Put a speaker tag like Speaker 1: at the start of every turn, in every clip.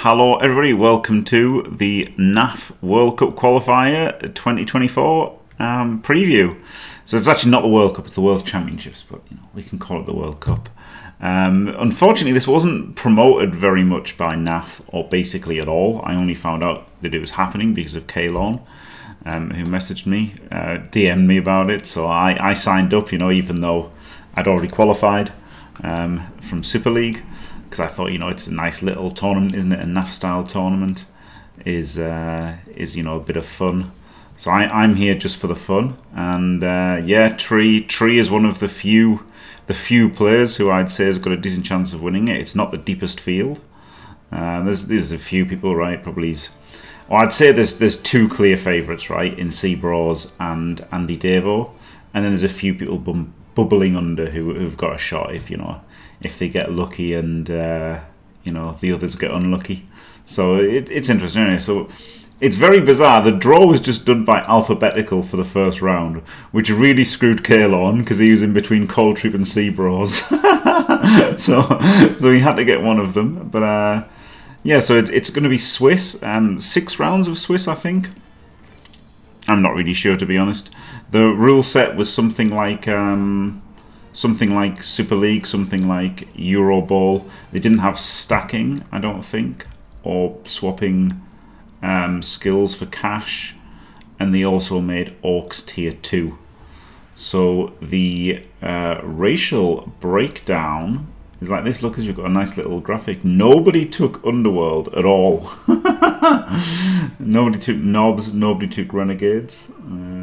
Speaker 1: Hello, everybody. Welcome to the NAF World Cup Qualifier 2024 um, preview. So it's actually not the World Cup; it's the World Championships, but you know we can call it the World Cup. Um, unfortunately, this wasn't promoted very much by NAF, or basically at all. I only found out that it was happening because of Kalon, um, who messaged me, uh, DM'd me about it. So I, I signed up, you know, even though I'd already qualified um, from Super League because I thought you know it's a nice little tournament, isn't it? A NAF style tournament is uh, is you know a bit of fun. So I, I'm here just for the fun, and uh, yeah, Tree Tree is one of the few the few players who I'd say has got a decent chance of winning it. It's not the deepest field. Uh, there's there's a few people, right? Probably. Well, I'd say there's there's two clear favourites, right, in Bros and Andy Davo, and then there's a few people bubbling under who who've got a shot if you know if they get lucky and uh, you know the others get unlucky. So it, it's interesting. Anyway, so it's very bizarre. The draw was just done by alphabetical for the first round, which really screwed Kalon because he was in between Cold Troop and Seabros. so so he had to get one of them. But uh, yeah, so it, it's going to be Swiss. Um, six rounds of Swiss, I think. I'm not really sure to be honest. The rule set was something like. Um, something like Super League, something like Euro Bowl. They didn't have stacking, I don't think, or swapping um, skills for cash, and they also made Orcs Tier 2. So the uh, racial breakdown is like this. Look, as you've got a nice little graphic. Nobody took Underworld at all. nobody took Knobs, nobody took Renegades. Uh,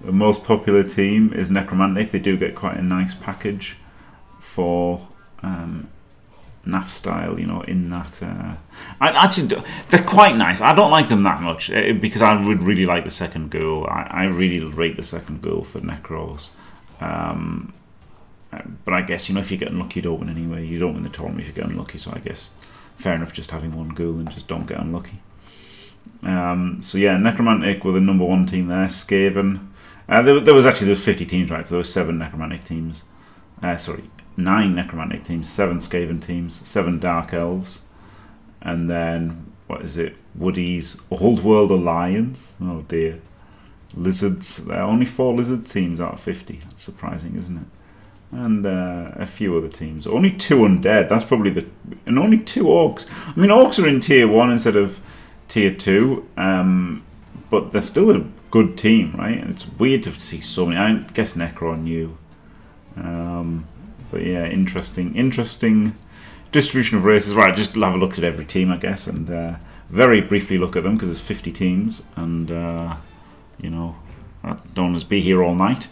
Speaker 1: the most popular team is Necromantic. They do get quite a nice package for um, NAF style, you know, in that. Uh, I actually, they're quite nice. I don't like them that much uh, because I would really like the second ghoul. I, I really rate the second ghoul for Necros. Um, but I guess, you know, if you get unlucky, you don't win anyway. You don't win the tournament if you get unlucky, so I guess fair enough just having one ghoul and just don't get unlucky. Um, so yeah, Necromantic were the number one team there. Skaven uh, there, there, was actually there was 50 teams, right? So there were seven necromantic teams. Uh, sorry, nine necromantic teams, seven Skaven teams, seven Dark Elves, and then what is it? Woody's Old World Alliance. Oh dear, Lizards. There are only four Lizard teams out of 50. That's surprising, isn't it? And uh, a few other teams. Only two undead. That's probably the and only two orcs. I mean, orcs are in tier one instead of tier two. Um, but they're still a good team, right? And it's weird to see so many. I guess Necron knew. Um, but yeah, interesting, interesting distribution of races. Right, just have a look at every team, I guess, and uh, very briefly look at them because there's 50 teams, and uh, you know, I don't want to be here all night.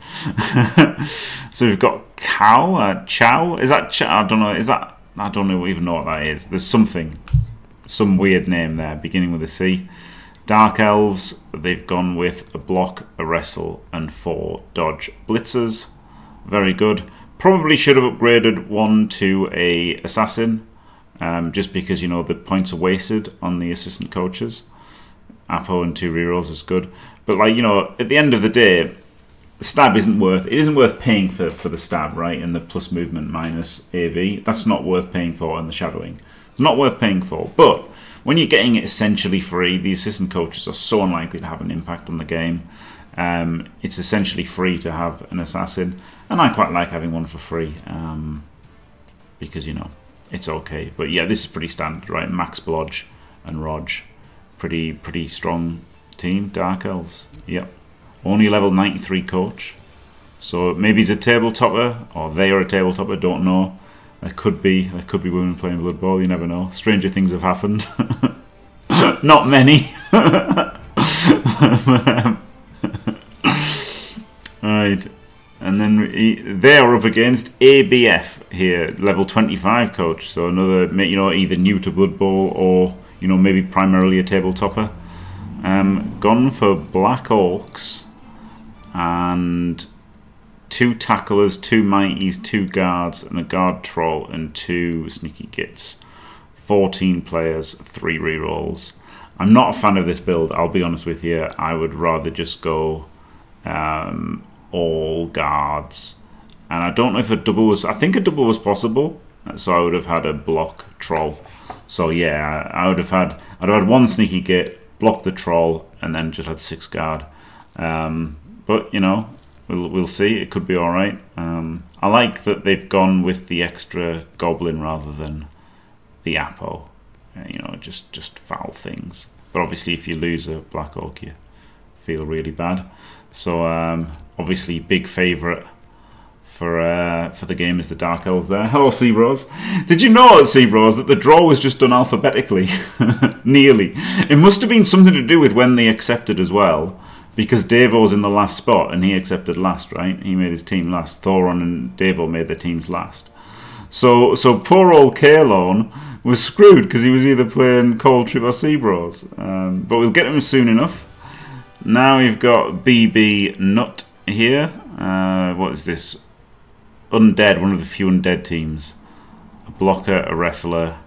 Speaker 1: so we've got Cow, uh, Chow. Is that Chow? I don't know. Is that? I don't know, even know what that is. There's something, some weird name there, beginning with a C. Dark Elves, they've gone with a block, a wrestle, and four dodge blitzers. Very good. Probably should have upgraded one to a assassin, um, just because you know the points are wasted on the assistant coaches. Apo and two rerolls is good, but like you know, at the end of the day, the stab isn't worth it isn't worth paying for for the stab, right? And the plus movement minus AV, that's not worth paying for, and the shadowing, not worth paying for, but when you're getting it essentially free, the assistant coaches are so unlikely to have an impact on the game. Um, it's essentially free to have an assassin, and I quite like having one for free um, because you know it's okay. But yeah, this is pretty standard, right? Max Blodge and Rog, pretty pretty strong team. Dark Elves, yep. Only level 93 coach, so maybe he's a table topper or they are a table topper. Don't know. There could be there could be women playing Blood Bowl. You never know. Stranger things have happened. Not many. right, and then they are up against ABF here, level 25 coach. So another, you know, either new to Blood Bowl or you know maybe primarily a table topper. Um, gone for Black Orcs and two tacklers, two mighties, two guards, and a guard troll, and two sneaky gits. 14 players, three rerolls. I'm not a fan of this build, I'll be honest with you. I would rather just go um, all guards. And I don't know if a double was... I think a double was possible. so I would have had a block troll. So yeah, I would have had I'd have had one sneaky git, block the troll, and then just had six guard. Um, but you know, we'll we'll see. It could be all right. Um, I like that they've gone with the extra goblin rather than the Apo. Uh, you know, just just foul things. But obviously, if you lose a black orc, you feel really bad. So um, obviously, big favourite for uh, for the game is the Dark Elves there. Hello, Seabros. Did you know, Seabros, that the draw was just done alphabetically? Nearly. It must have been something to do with when they accepted as well, because Davo's in the last spot and he accepted last, right? He made his team last. Thoron and Davo made their teams last. So, so poor old Kalon was screwed because he was either playing Cold Trip or Seabros. Um, but we'll get him soon enough. Now we've got BB Nut here. Uh, what is this? undead, one of the few undead teams. A blocker, a wrestler,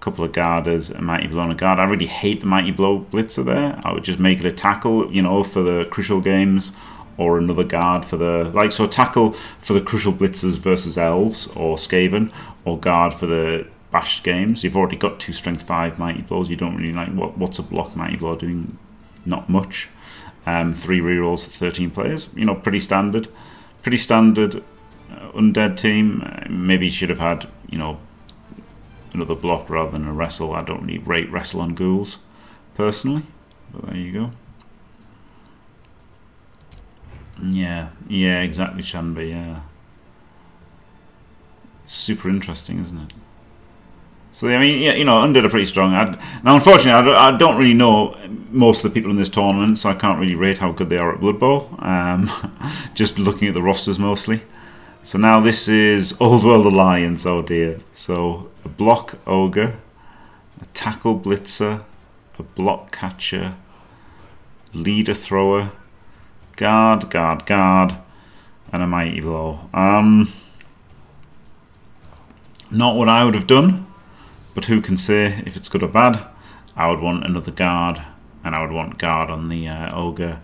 Speaker 1: couple of guarders, a mighty blow and a guard. I really hate the mighty blow blitzer there. I would just make it a tackle, you know, for the crucial games, or another guard for the like so tackle for the crucial blitzers versus elves or Skaven, or guard for the bashed games. You've already got two strength five mighty blows. You don't really like what what's a block mighty blow doing? Not much. Um, three rerolls, thirteen players. You know, pretty standard. Pretty standard uh, undead team. Uh, maybe should have had, you know, another block rather than a wrestle. I don't really rate wrestle on ghouls, personally. But there you go. Yeah, yeah, exactly, Shanby, yeah. Super interesting, isn't it? So, I mean, yeah, you know, undead are pretty strong. I'd, now, unfortunately, I don't, I don't, really know most of the people in this tournament, so I can't really rate how good they are at Blood Bowl. Um, just looking at the rosters mostly. So now this is Old World Alliance, oh dear. So a block ogre, a tackle blitzer, a block catcher, leader thrower, guard, guard, guard, and a mighty blow. Um, not what I would have done, but who can say if it's good or bad. I would want another guard, and I would want guard on the uh, ogre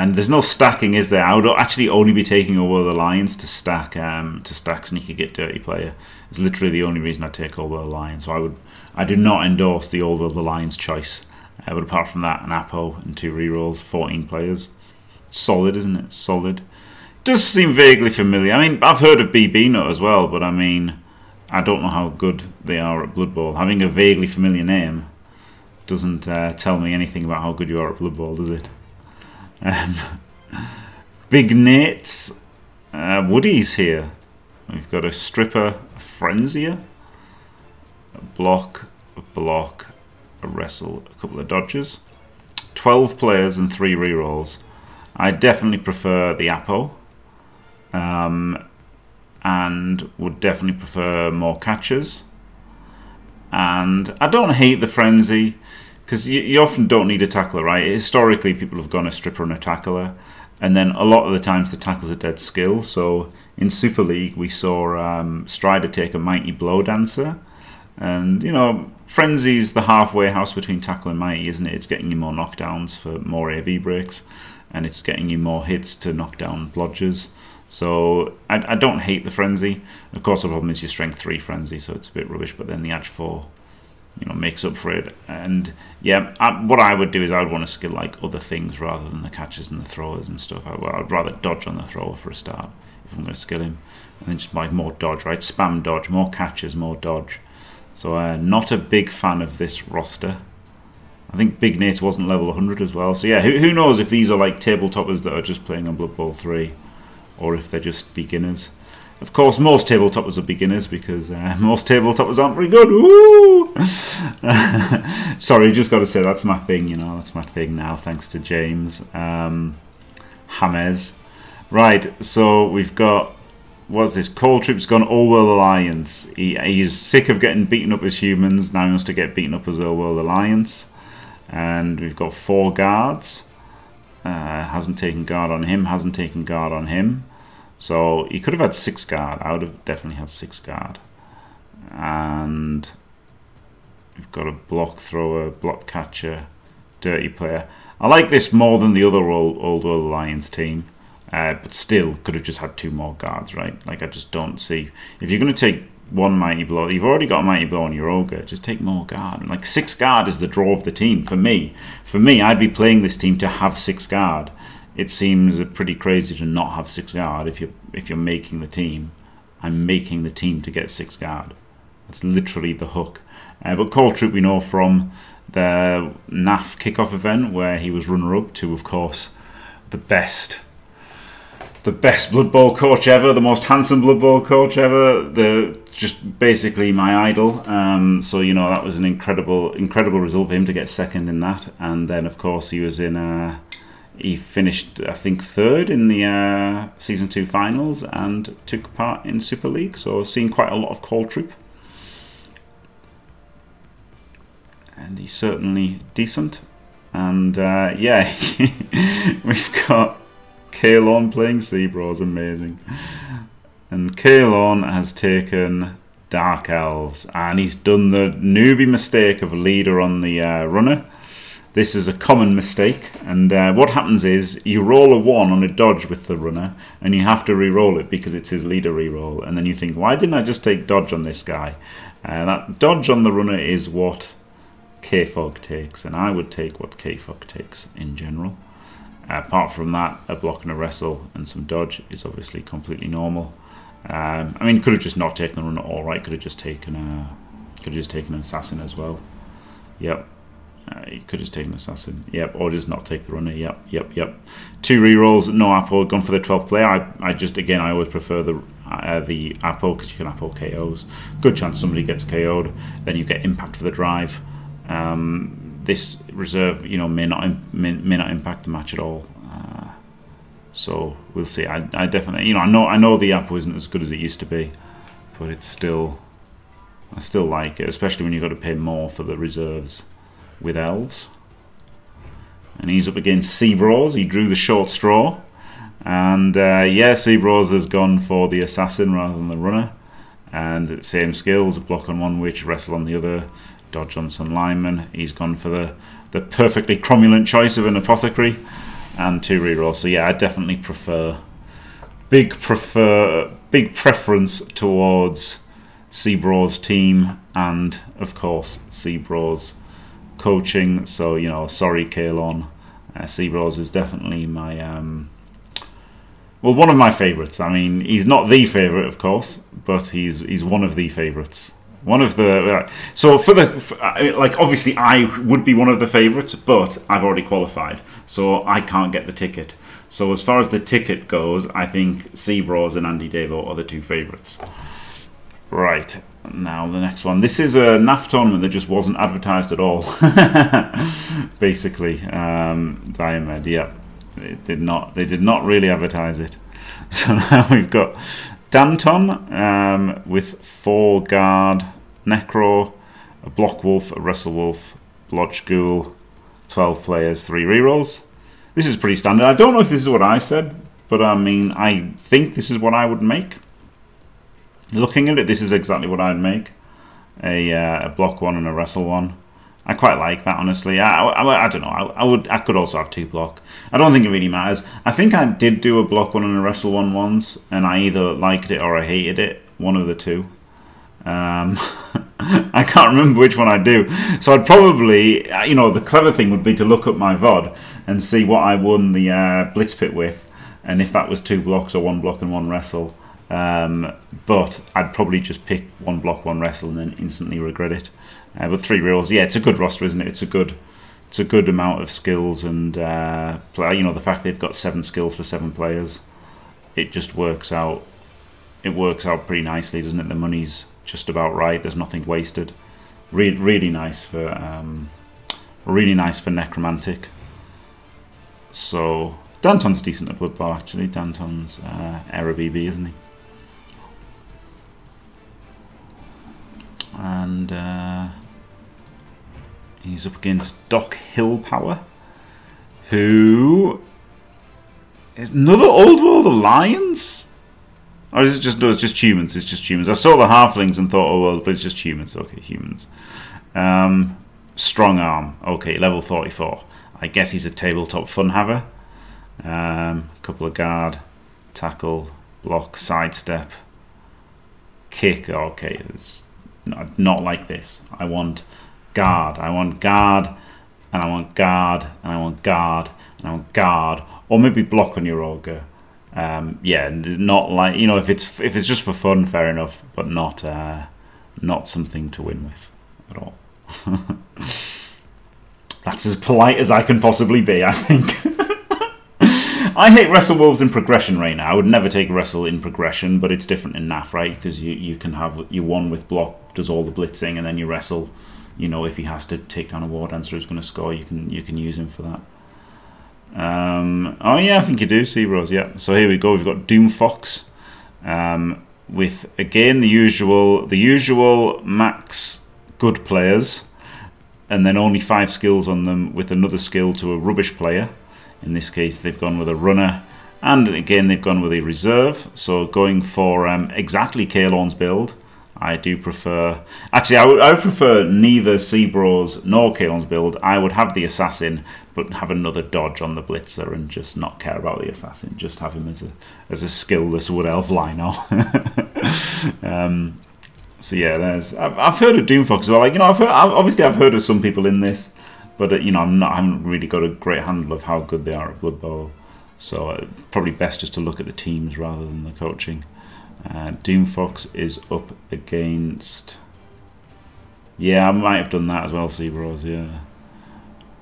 Speaker 1: and there's no stacking, is there? I would actually only be taking Old World Alliance to stack um, to stack sneaky git dirty player. It's literally the only reason I take Old World Alliance. So I would I do not endorse the Old the Lions choice. Uh, but apart from that, an Apo and two rerolls, 14 players. Solid, isn't it? Solid. Does seem vaguely familiar. I mean, I've heard of BB Nut as well, but I mean, I don't know how good they are at Blood Bowl. Having a vaguely familiar name doesn't uh, tell me anything about how good you are at Blood Bowl, does it? Um, Big Nate, uh, Woody's here. We've got a stripper, a frenzier, a block, a block, a wrestle, a couple of dodges. 12 players and 3 rerolls. I definitely prefer the Apo. Um, and would definitely prefer more catches. And I don't hate the frenzy because you, you, often don't need a tackler, right? Historically, people have gone a stripper and a tackler, and then a lot of the times the tackle's a dead skill. So in Super League, we saw um, Strider take a mighty blow dancer, and you know, Frenzy's the halfway house between tackle and mighty, isn't it? It's getting you more knockdowns for more AV breaks, and it's getting you more hits to knock down blodgers. So I, I don't hate the frenzy. Of course, the problem is your strength three frenzy, so it's a bit rubbish. But then the edge four you know makes up for it. And yeah, I, what I would do is I would want to skill like other things rather than the catches and the throwers and stuff. I, would rather dodge on the thrower for a start if I'm going to skill him, and then just like more dodge, right? Spam dodge, more catches, more dodge. So uh, not a big fan of this roster. I think Big Nate wasn't level 100 as well. So yeah, who, who knows if these are like tabletoppers that are just playing on Blood Bowl 3 or if they're just beginners. Of course, most tabletoppers are beginners because uh, most tabletoppers aren't very good. Sorry, just got to say that's my thing. You know, that's my thing now. Thanks to James um, James. Right, so we've got what's this? Cold Trip's gone Old World Alliance. He, he's sick of getting beaten up as humans. Now he wants to get beaten up as Old World Alliance. And we've got four guards. Uh, hasn't taken guard on him. Hasn't taken guard on him. So he could have had six guard. I would have definitely had six guard. And we've got a block thrower, block catcher, dirty player. I like this more than the other old, old World Alliance team. Uh, but still, could have just had two more guards, right? Like, I just don't see... If you're going to take one mighty blow. You've already got a mighty blow on your ogre. Just take more guard. Like six guard is the draw of the team for me. For me, I'd be playing this team to have six guard. It seems pretty crazy to not have six guard if you're if you're making the team. I'm making the team to get six guard. That's literally the hook. Uh, but Call Troop we know from the NAF kickoff event where he was runner up to, of course, the best the best Blood Bowl coach ever, the most handsome Blood Bowl coach ever, the just basically my idol. Um, so you know that was an incredible, incredible result for him to get second in that, and then of course he was in. Uh, he finished, I think, third in the uh, season two finals and took part in Super League. So seen quite a lot of call troop, and he's certainly decent. And uh, yeah, we've got Kalon playing Seabro is amazing. And Kalon has taken Dark Elves and he's done the newbie mistake of leader on the uh, runner. This is a common mistake, and uh, what happens is you roll a 1 on a dodge with the runner, and you have to re-roll it because it's his leader re-roll, and then you think, why didn't I just take dodge on this guy? Uh, that dodge on the runner is what K-Fog takes, and I would take what K-Fog takes in general. Apart from that, a block and a wrestle and some dodge is obviously completely normal. Um, I mean, could have just not taken the run at all, right? Could have just taken a, could have just taken an assassin as well. Yep. Uh, you could have taken assassin. Yep. Or just not take the runner. Yep. Yep. Yep. Two rerolls, no Apo. Gone for the 12th player. I, I just again, I always prefer the uh, the Apo because you can Apo KOs. Good chance somebody gets KO'd. Then you get impact for the drive. Um, this reserve, you know, may not may, may not impact the match at all. Uh, so we'll see. I, I definitely, you know, I know I know the Apo isn't as good as it used to be, but it's still, I still like it, especially when you've got to pay more for the reserves with elves. And he's up against Seabros. He drew the short straw. And uh, yeah, Seabros has gone for the assassin rather than the runner. And same skills, a block on one witch, wrestle on the other, dodge on some linemen. He's gone for the, the perfectly cromulent choice of an apothecary and two rerolls. So yeah, I definitely prefer big prefer big preference towards Seabro's team and of course Seabro's coaching. So you know, sorry, Kalon. Uh, is definitely my um, well, one of my favourites. I mean, he's not the favourite, of course, but he's he's one of the favourites. One of the so for the for, like obviously I would be one of the favourites, but I've already qualified, so I can't get the ticket. So as far as the ticket goes, I think Seabros and Andy Davo are the two favourites. Right now the next one. This is a NAF tournament that just wasn't advertised at all. Basically, um. Yeah, they did not. They did not really advertise it. So now we've got Danton um, with four guard, Necro, a Block Wolf, a Wrestle Wolf, Blodge Ghoul, 12 players, three rerolls. This is pretty standard. I don't know if this is what I said, but I mean, I think this is what I would make. Looking at it, this is exactly what I'd make. A, uh, a block one and a wrestle one. I quite like that, honestly. I, I, I don't know. I, I, would. I could also have two block. I don't think it really matters. I think I did do a block one and a wrestle one once, and I either liked it or I hated it. One of the two. Um, I can't remember which one I do. So I'd probably, uh, you know, the clever thing would be to look up my VOD and see what I won the uh, Blitz Pit with, and if that was two blocks or one block and one wrestle. Um, but I'd probably just pick one block, one wrestle, and then instantly regret it. Uh, but three reels, yeah, it's a good roster, isn't it? It's a good, it's a good amount of skills, and uh, play, you know the fact they've got seven skills for seven players, it just works out. It works out pretty nicely, doesn't it? The money's just about right. There's nothing wasted. Re- really nice for, um, really nice for necromantic. So Danton's decent at Blood actually. Danton's uh, BB, isn't he? And. Uh, He's up against Doc Hillpower, who is another Old World Alliance. Or is it just no? It's just humans. It's just humans. I saw the halflings and thought, oh well, but it's just humans. Okay, humans. Um, strong arm. Okay, level forty-four. I guess he's a tabletop fun haver. Um, couple of guard, tackle, block, sidestep. kick. Okay, it's not, like this. I want guard. I want guard, and I want guard, and I want guard, and I want guard, or maybe block on your ogre. Um, yeah, not like you know if it's if it's just for fun, fair enough, but not uh, not something to win with at all. That's as polite as I can possibly be, I think. I hate Wrestle Wolves in progression right now. I would never take Wrestle in progression, but it's different in NAF, right? Because you, you can have you one with block, does all the blitzing, and then you wrestle. You know, if he has to take down a War Dancer who's going to score, you can you can use him for that. Um, oh yeah, I think you do, see Rose. Yeah. So here we go. We've got Doom Fox um, with again the usual the usual max good players, and then only five skills on them with another skill to a rubbish player. In this case, they've gone with a runner, and again they've gone with a reserve. So going for um, exactly Caolan's build. I do prefer. Actually, I would, I would prefer neither Seabros nor Caolan's build. I would have the assassin, but have another dodge on the blitzer and just not care about the assassin. Just have him as a as a skillless wood elf lino. um, so yeah, there's. I've, I've heard of Doomfox as well. Like you know, I've heard, obviously I've heard of some people in this, but uh, you know, I'm not. I haven't really got a great handle of how good they are at Blood Bowl. So uh, probably best just to look at the teams rather than the coaching. Uh, Doomfox is up against. Yeah, I might have done that as well, Seabros. Yeah.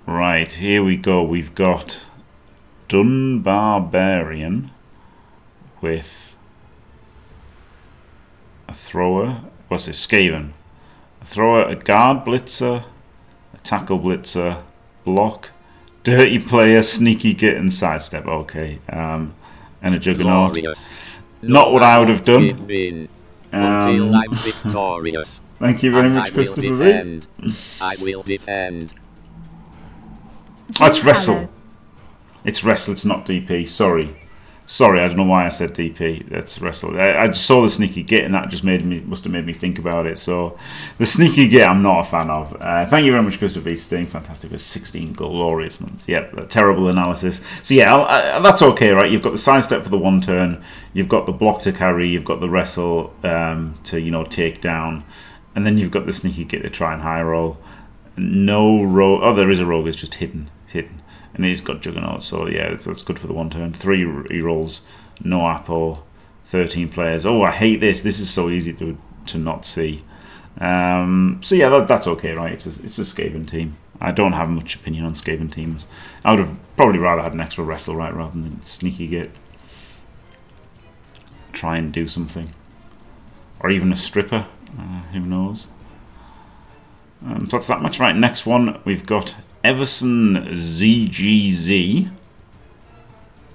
Speaker 1: Right, here we go. We've got Dunbarbarian with a thrower. What's this? Skaven. A thrower, a guard blitzer, a tackle blitzer, block, dirty player, sneaky git, and sidestep. Okay. Um, and a juggernaut. Glorious. Not what I would have done.
Speaker 2: Until um, I'm victorious.
Speaker 1: Thank you very
Speaker 2: And
Speaker 1: much,
Speaker 2: I will
Speaker 1: Christopher
Speaker 2: defend. I will defend.
Speaker 1: Oh, it's wrestle. It's wrestle. It's not DP. Sorry, sorry. I don't know why I said DP. That's wrestle. I, I just saw the sneaky git, and that just made me must have made me think about it. So the sneaky git, I'm not a fan of. Uh, thank you very much, Christopher Sting. Fantastic for 16 glorious months. Yep, terrible analysis. So yeah, I, that's okay, right? You've got the side step for the one turn. You've got the block to carry. You've got the wrestle um, to you know take down, and then you've got the sneaky git to try and high roll. No rogue. Oh, there is a rogue. It's just hidden, hidden, and he's got juggernaut. So yeah, that's, good for the one turn. Three re rolls, no Apo, thirteen players. Oh, I hate this. This is so easy to to not see. Um, so yeah, that, that's okay, right? It's a, it's a Skaven team. I don't have much opinion on Skaven teams. I would have probably rather had an extra wrestle, right, rather than sneaky git. Try and do something, or even a stripper. Uh, who knows? Um, so that's that much. Right, next one we've got Everson ZGZ.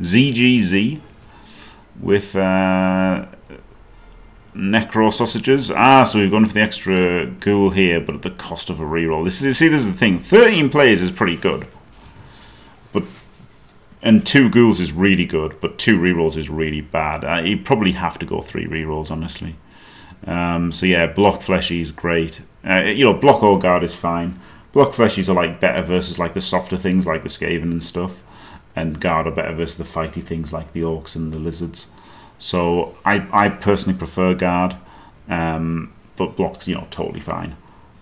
Speaker 1: ZGZ with uh, Necro sausages. Ah, so we've gone for the extra ghoul here, but at the cost of a reroll. This is see, this is the thing. Thirteen players is pretty good, but and two ghouls is really good, but two rerolls is really bad. Uh, you probably have to go three rerolls, honestly. Um, so yeah, block fleshy is great. Uh, you know, block all guard is fine. Block fleshies are like better versus like the softer things like the Skaven and stuff, and guard are better versus the fighty things like the orcs and the lizards. So I I personally prefer guard, um, but blocks you know totally fine.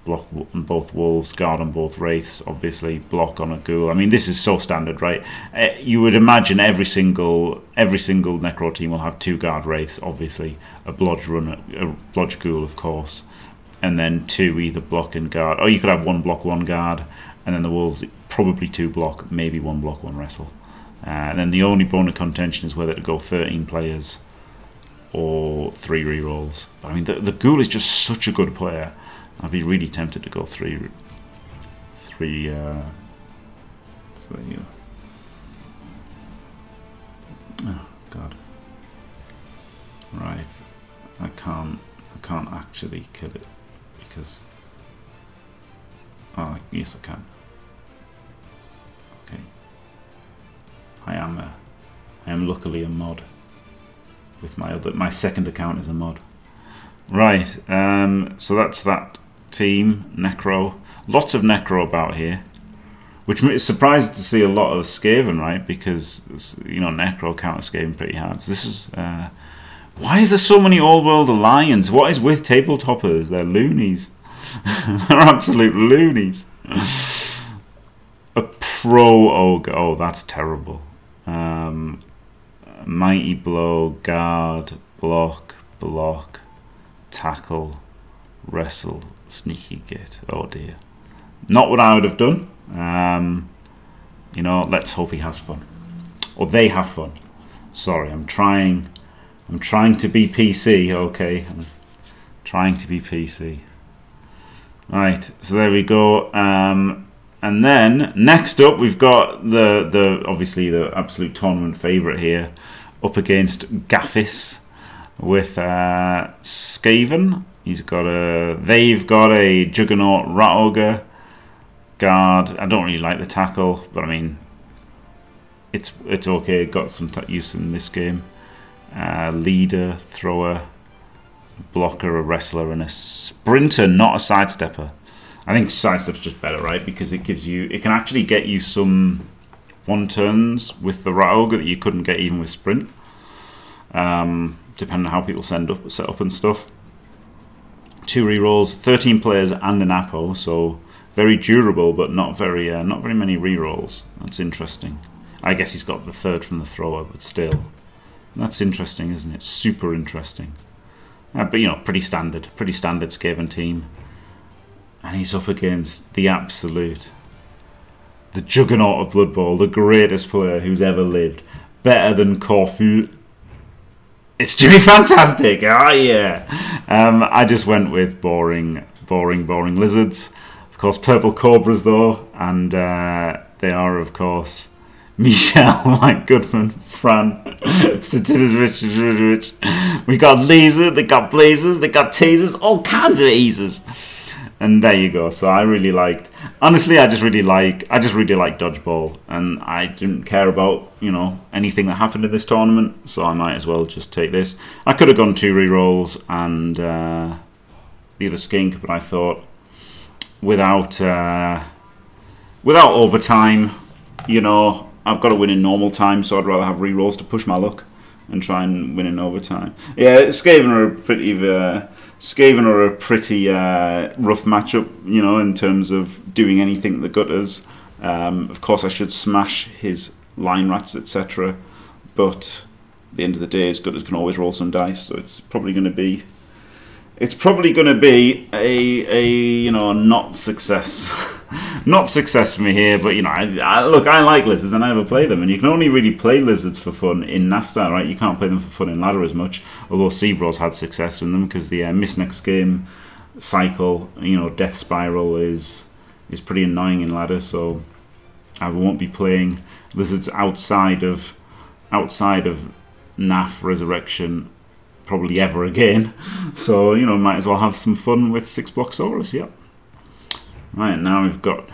Speaker 1: Block on both wolves, guard on both wraiths, obviously block on a ghoul. I mean this is so standard, right? Uh, you would imagine every single every single necro team will have two guard wraiths, obviously a blodge runner, a blodge ghoul, of course and then two either block and guard. Or you could have one block, one guard, and then the wolves probably two block, maybe one block, one wrestle. Uh, and then the only bone of contention is whether to go 13 players or three rerolls. But I mean, the, the ghoul is just such a good player. I'd be really tempted to go three, three. Uh. Oh God. Right, I can't. I can't actually kill it because oh yes I can. Okay. I am a I am luckily a mod. With my other my second account is a mod. Right um, so that's that team Necro. Lots of Necro about here which is surprising to see a lot of Skaven right? Because you know Necro counter Skaven pretty hard. So this is uh, Why is there so many old world alliance? What is with tabletoppers? They're loonies. They're absolute loonies. A pro ogre. Oh, that's terrible. Um, mighty blow, guard, block, block, tackle, wrestle, sneaky git. Oh dear. Not what I would have done. Um, you know, let's hope he has fun. Or they have fun. Sorry, I'm trying. I'm trying to be PC. Okay, I'm trying to be PC. Right, so there we go. Um, and then next up, we've got the the obviously the absolute tournament favourite here, up against Gaffis with uh, Skaven. He's got a. They've got a Juggernaut Rat Ogre guard. I don't really like the tackle, but I mean, it's it's okay. Got some use in this game. Uh, leader, thrower, blocker, a wrestler, and a sprinter, not a sidestepper. I think sidestep's just better, right? Because it gives you, it can actually get you some one turns with the rat ogre that you couldn't get even with sprint. Um, depending on how people send up, set up and stuff. Two rerolls, 13 players, and an Apo, so very durable, but not very, uh, not very many rerolls. That's interesting. I guess he's got the third from the thrower, but still. That's interesting, isn't it? Super interesting. Uh, but, you know, pretty standard. Pretty standard Skaven team. And he's up against the absolute... The juggernaut of Blood Bowl. The greatest player who's ever lived. Better than Corfu. It's Jimmy Fantastic! Oh, yeah! Um, I just went with boring, boring, boring lizards. Of course, purple cobras, though. And uh, they are, of course Michelle, Mike Goodman, Fran, Rich. We got laser, they got blazers, they got tasers, all kinds of easers. And there you go. So I really liked. Honestly, I just really like. I just really like dodgeball, and I didn't care about you know anything that happened in this tournament. So I might as well just take this. I could have gone two rerolls and uh, the other skink, but I thought without uh, without overtime, you know, I've got to win in normal time, so I'd rather have rerolls to push my luck and try and win in overtime. Yeah, Skaven are a pretty uh, Skaven are a pretty uh, rough matchup, you know, in terms of doing anything the gutters. Um, of course, I should smash his line rats, etc. But at the end of the day, his gutters can always roll some dice, so it's probably going to be it's probably going to be a a you know not success. not success for me here, but you know, I, I, look, I like lizards and I never play them, and you can only really play lizards for fun in NAF right? You can't play them for fun in ladder as much. Although Seabros had success with them because the uh, miss next game cycle, you know, death spiral is is pretty annoying in ladder. So I won't be playing lizards outside of outside of NAF resurrection probably ever again. So you know, might as well have some fun with six block Saurus. Yep. Right, now we've got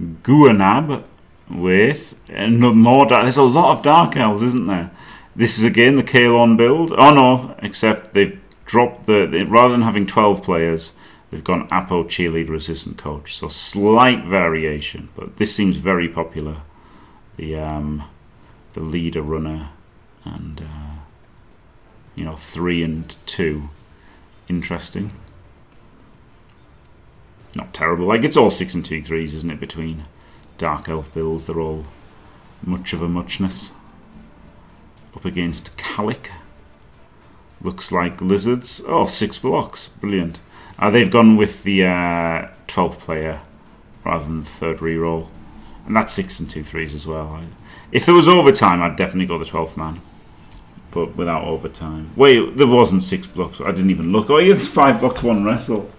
Speaker 1: Guanab with and more dark. There's a lot of Dark Elves, isn't there? This is again the Kalon build. Oh no, except they've dropped the, rather than having 12 players, they've gone Apo cheerleader assistant coach. So slight variation, but this seems very popular. The um, the leader runner and uh, you know three and two, interesting not terrible. Like it's all six and two threes, isn't it? Between Dark Elf builds, they're all much of a muchness. Up against Calic. Looks like lizards. Oh, six blocks. Brilliant. Uh, they've gone with the uh, 12th player rather than the third reroll. And that's six and two threes as well. If there was overtime, I'd definitely go the 12th man. But without overtime. Wait, there wasn't six blocks. I didn't even look. Oh, yeah, there's five blocks, one wrestle.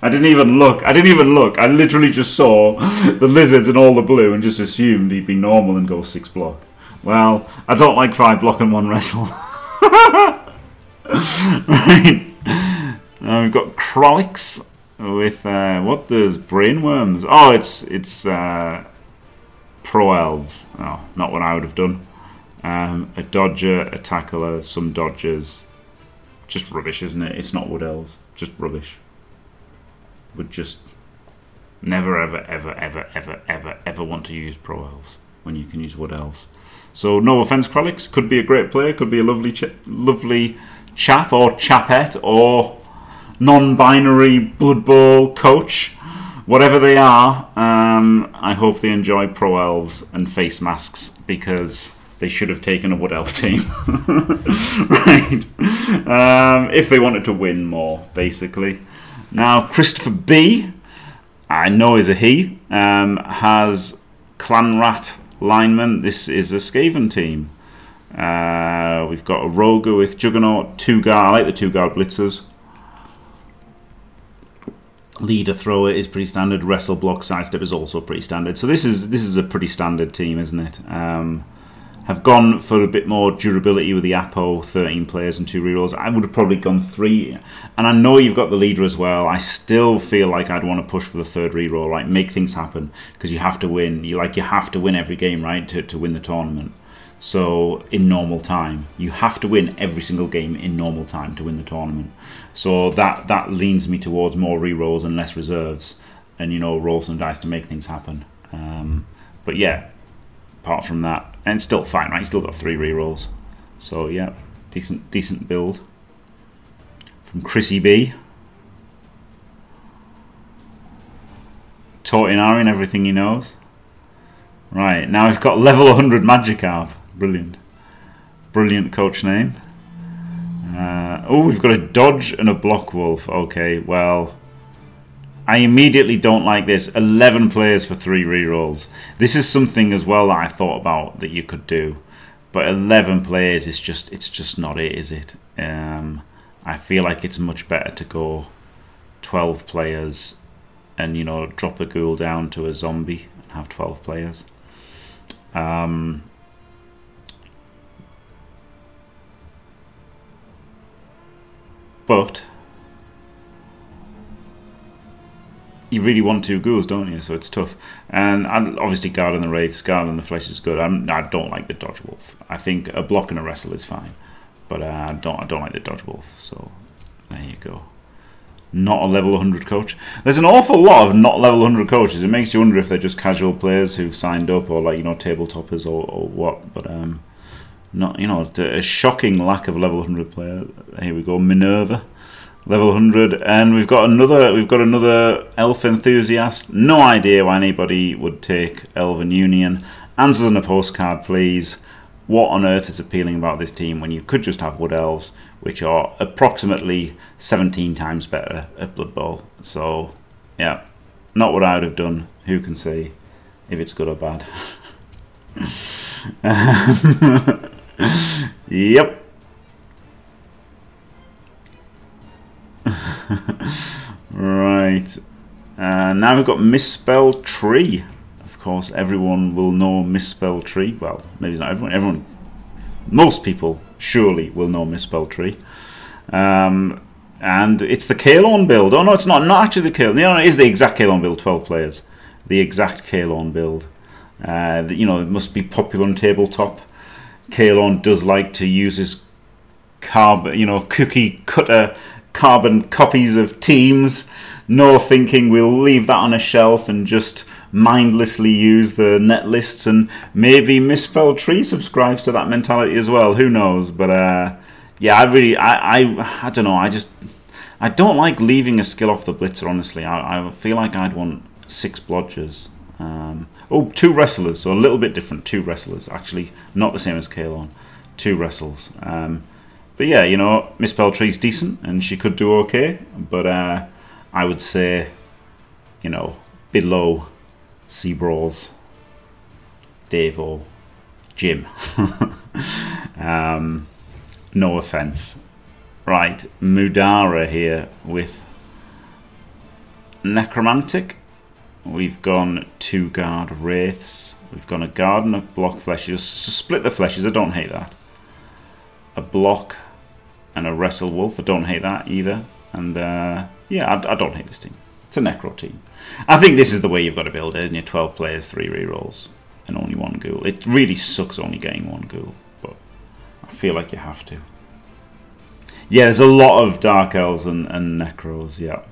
Speaker 1: I didn't even look. I didn't even look. I literally just saw the lizards and all the blue and just assumed he'd be normal and go six block. Well, I don't like five block and one wrestle. right. Now we've got Krolix with uh, what? There's brainworms. Oh, it's it's uh, pro elves. Oh, not what I would have done. Um, a dodger, a tackler, some dodgers. Just rubbish, isn't it? It's not wood elves. Just rubbish would just never, ever, ever, ever, ever, ever, ever want to use Pro Elves when you can use Wood Elves. So no offense, Krolix could be a great player, could be a lovely, lovely chap or chapette or non-binary Blood Bowl coach, whatever they are, um, I hope they enjoy pro elves and face masks because they should have taken a wood elf team, right? Um, if they wanted to win more, basically. Now Christopher B, I know is a he, um, has Clanrat lineman. This is a Skaven team. Uh, we've got a Rogu with Juggernaut, two guard. I like the two guard blitzers. Leader thrower is pretty standard. Wrestle block sidestep is also pretty standard. So this is this is a pretty standard team, isn't it? Um, have gone for a bit more durability with the Apo, 13 players and two rerolls. I would have probably gone three. And I know you've got the leader as well. I still feel like I'd want to push for the third reroll, right? Make things happen because you have to win. You like you have to win every game, right, to, to win the tournament. So in normal time, you have to win every single game in normal time to win the tournament. So that that leans me towards more rerolls and less reserves, and you know roll some dice to make things happen. Um, but yeah, apart from that, and still fine, right? Still got three rerolls. So yeah, decent decent build from Chrissy B. Taught in Ari and everything he knows. Right, now we've got level 100 Magikarp. Brilliant. Brilliant coach name. Uh, oh, we've got a Dodge and a Block Wolf. Okay, well, I immediately don't like this. 11 players for three rerolls. This is something as well that I thought about that you could do. But 11 players is just, it's just not it, is it? Um, I feel like it's much better to go 12 players and, you know, drop a ghoul down to a zombie and have 12 players. Um, but you really want two ghouls, don't you? So it's tough. And, obviously, guard the wraiths, guard and the flesh is good. I'm, I do not like the dodge wolf. I think a block and a wrestle is fine, but uh, I don't. I don't like the dodge wolf. So there you go. Not a level 100 coach. There's an awful lot of not level 100 coaches. It makes you wonder if they're just casual players who've signed up, or like you know tabletoppers, or, or what. But um, not you know a shocking lack of level 100 players. Here we go, Minerva level 100 and we've got another we've got another elf enthusiast. No idea why anybody would take elven union. Answers on a postcard please. What on earth is appealing about this team when you could just have wood elves which are approximately 17 times better at blood bowl? So yeah not what i would have done. Who can say if it's good or bad? Yep right. Uh, now we've got misspelled tree. Of course, everyone will know misspelled tree. Well, maybe not everyone. Everyone, most people surely will know misspelled tree. Um, and it's the Kaelon build. Oh no, it's not. Not actually the Kaelon. No, no, it is the exact Kaelon build. Twelve players. The exact Kaelon build. Uh, you know, it must be popular on tabletop. Kaelon does like to use his carb, you know, cookie cutter carbon copies of teams. No thinking, we'll leave that on a shelf and just mindlessly use the net lists and maybe misspelled tree subscribes to that mentality as well. Who knows? But uh, yeah, I really, I, I, I don't know. I just, I don't like leaving a skill off the blitzer. Honestly, I, I feel like I'd want six blodgers. Um, oh, two wrestlers, so a little bit different. Two wrestlers, actually, not the same as Kaelon. Two wrestles. Um, but yeah, you know, Miss Beltree's decent and she could do okay, but uh, I would say, you know, below Seabros, Dave or Jim. um, no offense. Right, Mudara here with Necromantic. We've gone two guard wraiths. We've gone a garden of block fleshes. So split the fleshes, I don't hate that. A block and a Wrestle Wolf. I don't hate that either. And uh, yeah, I, I, don't hate this team. It's a Necro team. I think this is the way you've got to build it, isn't it? 12 players, 3 rerolls, and only one ghoul. It really sucks only getting one ghoul, but I feel like you have to. Yeah, there's a lot of Dark Elves and, and Necros, yeah.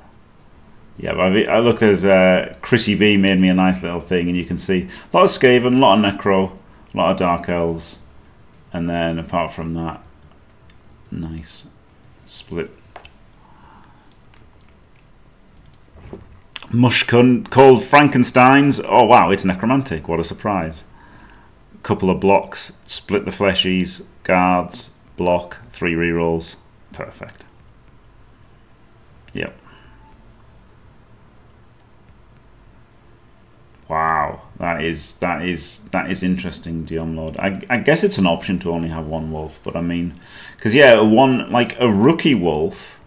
Speaker 1: Yeah, but I look, there's uh, Chrissy B made me a nice little thing, and you can see a lot of Skaven, a lot of Necro, a lot of Dark Elves, and then apart from that, Nice. split. Mushkun called Frankenstein's. Oh wow, it's necromantic. What a surprise. Couple of blocks, split the fleshies, guards, block, three rerolls. Perfect. Yep. Wow, that is that is that is interesting, Dion Lord. I, I guess it's an option to only have one wolf, but I mean, because yeah, one like a rookie wolf,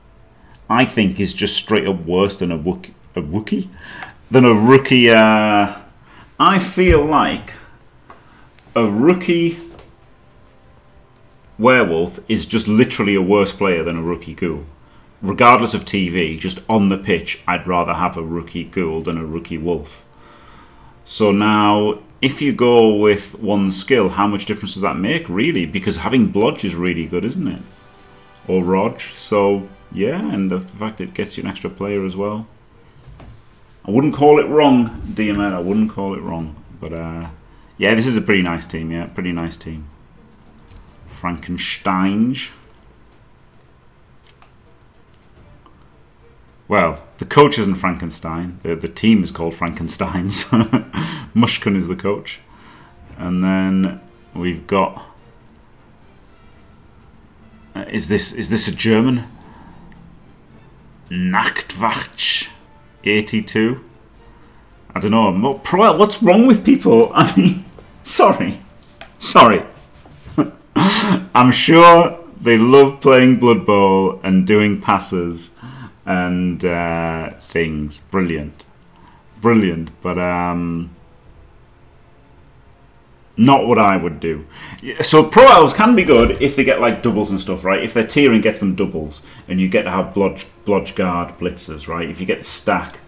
Speaker 1: I think is just straight up worse than a wook a wookie than a rookie. Uh, I feel like a rookie werewolf is just literally a worse player than a rookie ghoul. Regardless of TV, just on the pitch, I'd rather have a rookie ghoul than a rookie wolf. So now, if you go with one skill, how much difference does that make, really? Because having Blodge is really good, isn't it? Or Rog. So, yeah, and the fact it gets you an extra player as well. I wouldn't call it wrong, DMN. I wouldn't call it wrong. But, uh, yeah, this is a pretty nice team, yeah. Pretty nice team. Frankenstein. Well, the coach isn't Frankenstein. The, the team is called Frankenstein's. Mushkun is the coach. And then we've got... Uh, is this is this a German? Nachtwacht 82. I don't know. What's wrong with people? I mean, sorry. Sorry. I'm sure they love playing Blood Bowl and doing passes and uh, things. Brilliant, brilliant. But um, not what I would do. So pro elves can be good if they get like doubles and stuff, right? If their tiering gets them doubles, and you get to have blodge, blodge guard blitzers, right? If you get stack,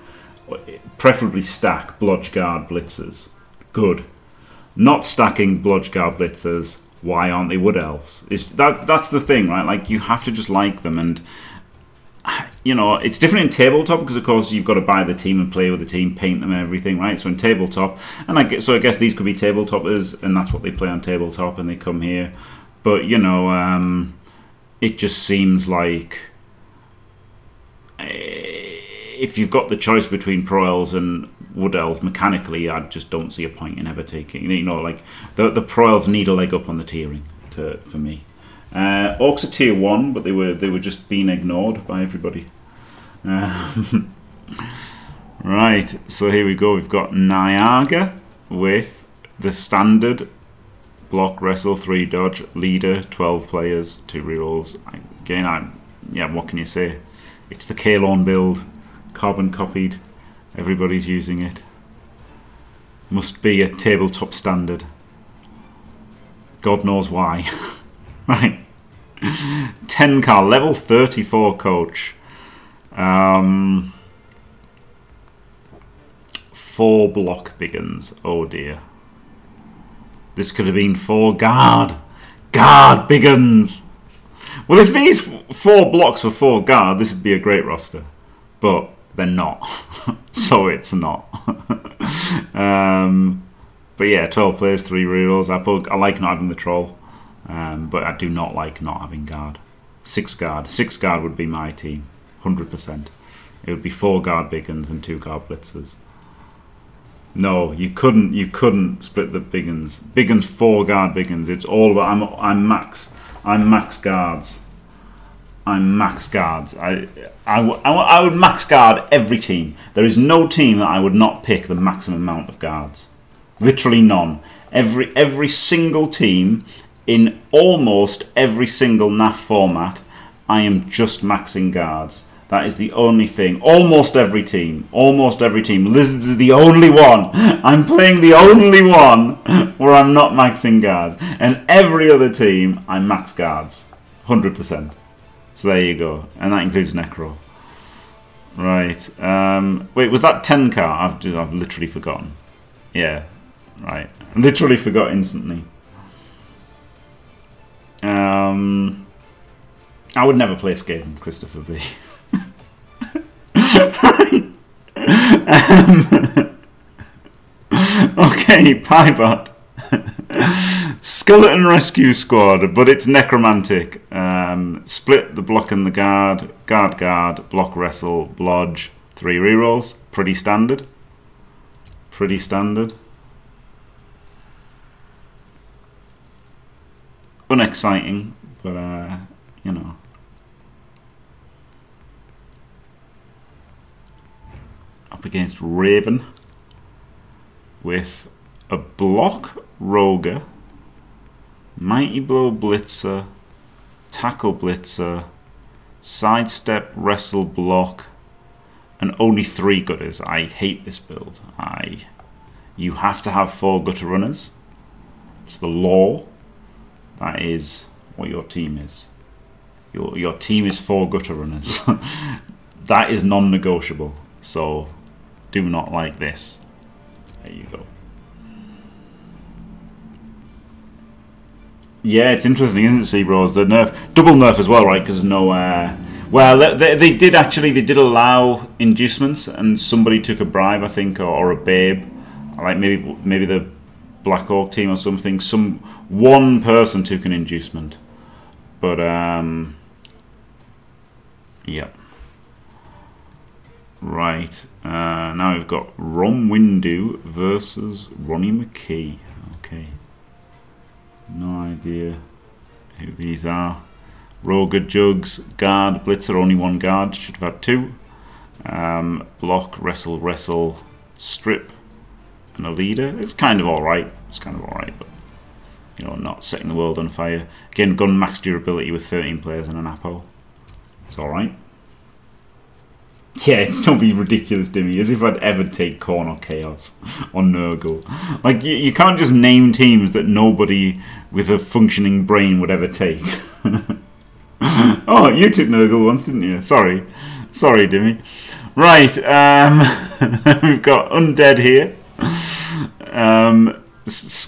Speaker 1: preferably stack blodge guard blitzers, good. Not stacking blodge guard blitzers. Why aren't they wood elves? Is that that's the thing, right? Like you have to just like them and you know, it's different in tabletop because, of course, you've got to buy the team and play with the team, paint them and everything, right? So in tabletop, and I guess, so I guess these could be tabletoppers, and that's what they play on tabletop, and they come here. But you know, um, it just seems like eh, if you've got the choice between pro elves and wood elves, mechanically, I just don't see a point in ever taking. You know, like the the pro elves need a leg up on the tiering to for me. Uh, Orcs are tier one, but they were they were just being ignored by everybody. Um, right, so here we go. We've got Niaga with the standard block, wrestle, three dodge, leader, twelve players, two rerolls. Again, I yeah, what can you say? It's the Kalon build, carbon copied. Everybody's using it. Must be a tabletop standard. God knows why. Right. 10 car, level 34 coach. Um, four block biggins. Oh dear. This could have been four guard. Guard biggins. Well, if these four blocks were four guard, this would be a great roster. But they're not. so it's not. um, but yeah, 12 players, 3 rerolls. I, I like not having the troll. Um, but I do not like not having guard. Six guard. Six guard would be my team. 100%. It would be four guard biggins and two guard blitzers. No, you couldn't. You couldn't split the biggins. Biggins four guard biggins. It's all about. I'm. I'm max. I'm max guards. I'm max guards. I, I, I would max guard every team. There is no team that I would not pick the maximum amount of guards. Literally none. Every every single team in almost every single NAF format, I am just maxing guards. That is the only thing. Almost every team. Almost every team. Lizards is the only one. I'm playing the only one where I'm not maxing guards. And every other team, I max guards. 100%. So there you go. And that includes Necro. Right. Um, wait, was that 10 car? I've, I've literally forgotten. Yeah. Right. Literally forgot instantly. Um, I would never play Skaven, Christopher B. um, okay, Piebot. Skeleton Rescue Squad, but it's necromantic. Um, split the block and the guard, guard, guard, block, wrestle, blodge, three rerolls. Pretty standard. Pretty standard. Unexciting, but uh, you know. Up against Raven with a block Roger, Mighty Blow Blitzer, Tackle Blitzer, Sidestep Wrestle Block, and only three gutters. I hate this build. I, you have to have four gutter runners. It's the law. That is what your team is. Your your team is four gutter runners. that is non-negotiable. So, do not like this. There you go. Yeah, it's interesting, isn't it, Seabros? The nerf, double nerf as well, right? Because no, uh, well, they, they did actually, they did allow inducements, and somebody took a bribe, I think, or, or a babe, like maybe maybe the Black Orc team or something. Some one person took an inducement, but um, yeah. Right, uh, now we've got Rom Windu versus Ronnie McKee. Okay. No idea who these are. Roger, Jugs, Guard, Blitzer, only one guard, should have had two. Um, block, Wrestle, Wrestle, Strip, and a leader. It's kind of alright. It's kind of alright, but you know, not setting the world on fire. Again, gun max durability with 13 players and an Apo. It's alright. Yeah, don't be ridiculous, Dimmy. As if I'd ever take Khorne or Chaos or Nurgle. Like, you, you can't just name teams that nobody with a functioning brain would ever take. oh, you took Nurgle once, didn't you? Sorry. Sorry, Dimmy. Right, um, we've got Undead here. Um,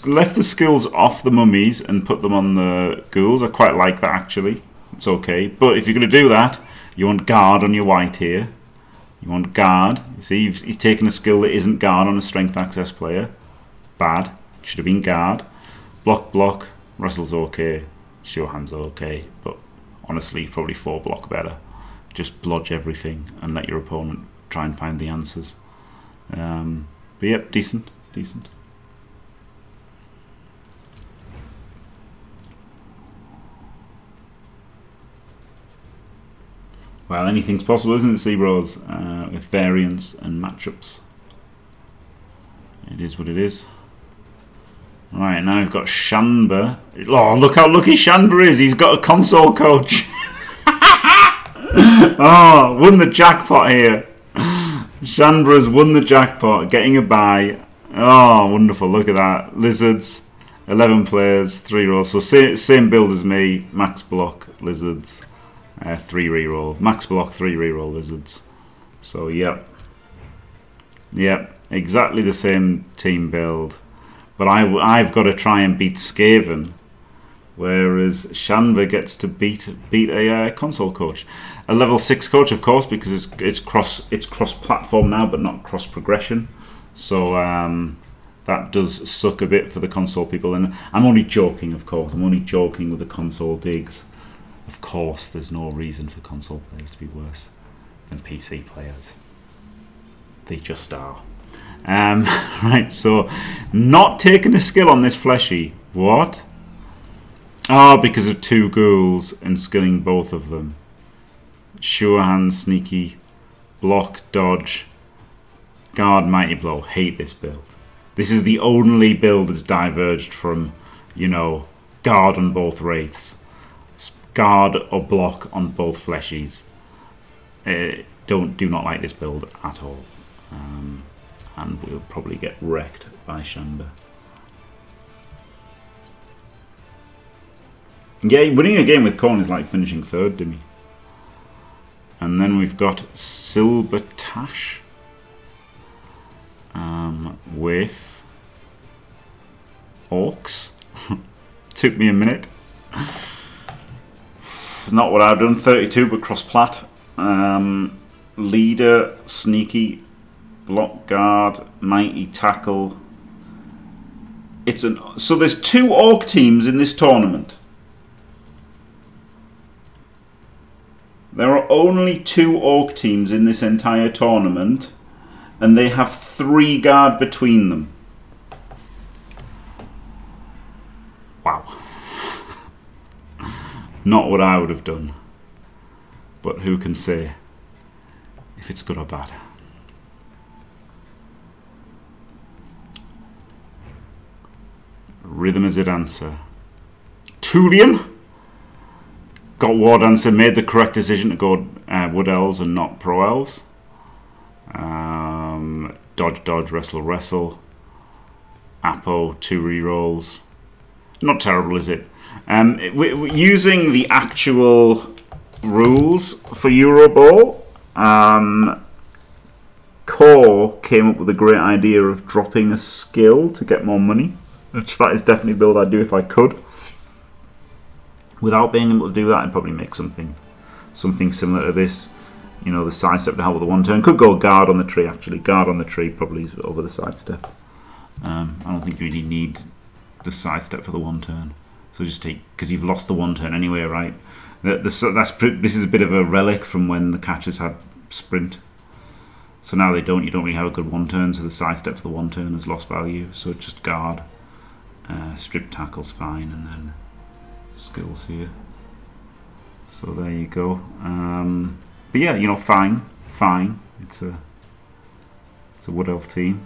Speaker 1: left the skills off the mummies and put them on the ghouls. I quite like that, actually. It's okay. But if you're going to do that, you want guard on your white here. You want guard. You see, he's taken a skill that isn't guard on a strength access player. Bad. Should have been guard. Block, block. Wrestle's okay. Are okay. But honestly, probably four block better. Just blodge everything and let your opponent try and find the answers. Um, but yep, decent. Decent. Well, anything's possible, isn't it, Seabros? Uh, with variants and matchups. It is what it is. Right, now we've got Shanba. Oh, look how lucky Shanba is. He's got a console coach. oh, won the jackpot here. Shanbra's won the jackpot, getting a buy. Oh, wonderful. Look at that. Lizards, 11 players, 3 rolls. So same, same build as me. Max block, Lizards. Uh, three reroll. Max block, three reroll lizards. So, yep. Yep, exactly the same team build. But I, I've got to try and beat Skaven. Whereas Shanva gets to beat beat a uh, console coach, a level six coach, of course, because it's it's cross it's cross platform now, but not cross progression. So um, that does suck a bit for the console people. And I'm only joking, of course. I'm only joking with the console digs. Of course, there's no reason for console players to be worse than PC players. They just are. Um, right, so not taking a skill on this fleshy. What? Ah, oh, because of two ghouls and skilling both of them. Sure hand, sneaky, block, dodge, guard, mighty blow. Hate this build. This is the only build that's diverged from, you know, guard on both wraiths guard or block on both fleshies. Uh, don't do not like this build at all, um, and we'll probably get wrecked by Shamba. Yeah, winning a game with Khorne is like finishing third, to me. And then we've got Silber Tash um, with Orcs. Took me a minute not what I've done. 32 but cross plat. Um, leader, sneaky, block guard, mighty tackle. It's an so there's two orc teams in this tournament. There are only two Orc teams in this entire tournament, and they have three guard between them. Wow. Not what I would have done. But who can say if it's good or bad? Rhythm is it answer. Tulian got Ward answer, made the correct decision to go uh, Wood Elves and not Pro Elves. Um, dodge, dodge, wrestle, wrestle. Apo, two rerolls. Not terrible, is it? Um, using the actual rules for Euro Bowl, um, Core came up with a great idea of dropping a skill to get more money. Which that is definitely a build I'd do if I could. Without being able to do that, I'd probably make something something similar to this. You know, the sidestep to help with the one turn. Could go guard on the tree, actually. Guard on the tree probably is over the sidestep. Um, I don't think you really need the sidestep for the one turn. So just take, because you've lost the one turn anyway, right? The, the, that's This is a bit of a relic from when the catchers had sprint. So now they don't, you don't really have a good one turn, so the sidestep for the one turn has lost value. So just guard. Uh, strip tackle's fine, and then skills here. So there you go. Um, but yeah, you know, fine, fine. It's a it's a Wood Elf team.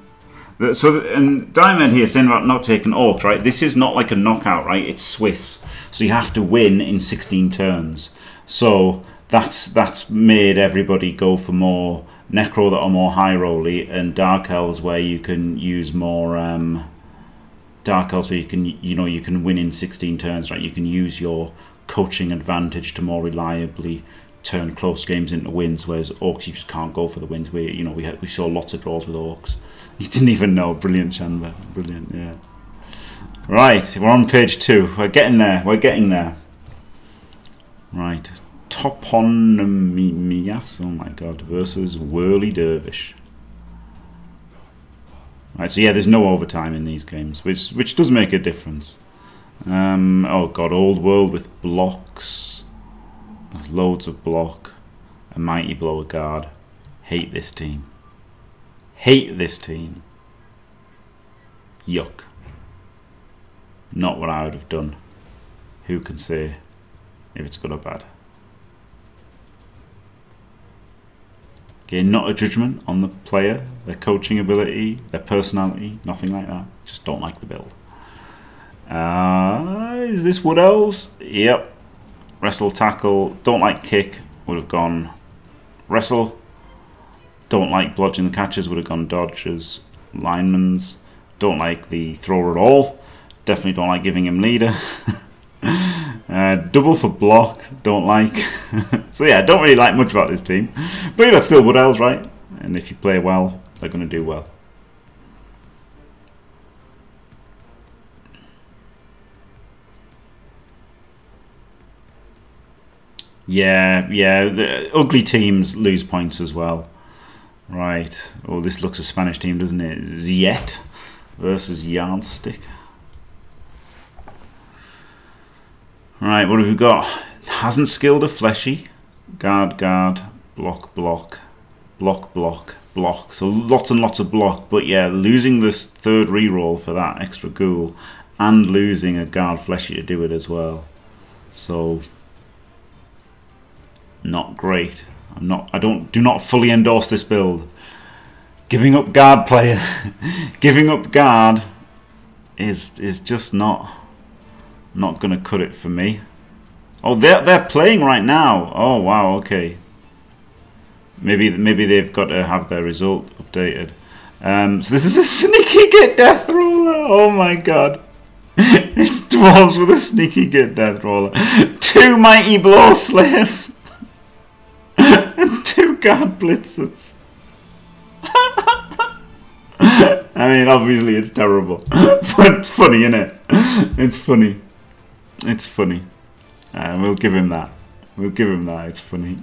Speaker 1: So and Diamond here saying about not taking Orcs, right? This is not like a knockout, right? It's Swiss, so you have to win in 16 turns. So that's that's made everybody go for more Necro that are more high rolly and Dark Elves where you can use more. Um, Dark Elves where you can you know you can win in 16 turns, right? You can use your coaching advantage to more reliably turn close games into wins, whereas Orcs you just can't go for the wins. We you know we had, we saw lots of draws with Orcs. You didn't even know. Brilliant, Chandler. Brilliant. Yeah. Right, we're on page two. We're getting there. We're getting there. Right. Toponymous, oh my god, versus Whirly Dervish. Right, so yeah, there's no overtime in these games, which which does make a difference. Um, oh god, old world with blocks, loads of block, a mighty blow a guard. Hate this team. Hate this team. Yuck. Not what I would have done. Who can say if it's good or bad? Okay, not a judgment on the player, their coaching ability, their personality, nothing like that. Just don't like the build. Uh, is this Wood Elves? Yep. Wrestle, tackle, don't like kick, would have gone wrestle. Don't like blodging the catches, would have gone Dodgers, linemen's. Don't like the thrower at all. Definitely don't like giving him leader. Uh, double for block, don't like. so yeah, don't really like much about this team. But that's still Wood Elves, right? And if you play well, they're going to do well. Yeah, yeah. The ugly teams lose points as well. Right. Oh, this looks a Spanish team, doesn't it? Ziet versus Yardstick. Right, what have we got? Hasn't skilled a fleshy. Guard, guard, block, block, block, block, block. So lots and lots of block. But yeah, losing this third reroll for that extra ghoul and losing a guard fleshy to do it as well. So not great. I'm not I don't do not fully endorse this build. Giving up guard player giving up guard is is just not not to cut it for me. Oh, they're, they're playing right now. Oh, wow, okay. Maybe maybe they've got to have their result updated. Um, so this is a sneaky git death roller. Oh my god. it's dwarves with a sneaky git death roller. Two mighty blow slayers. two guard blitzers. I mean, obviously it's terrible. but it's funny, isn't it? It's funny. It's funny. Uh, we'll give him that. We'll give him that. It's funny.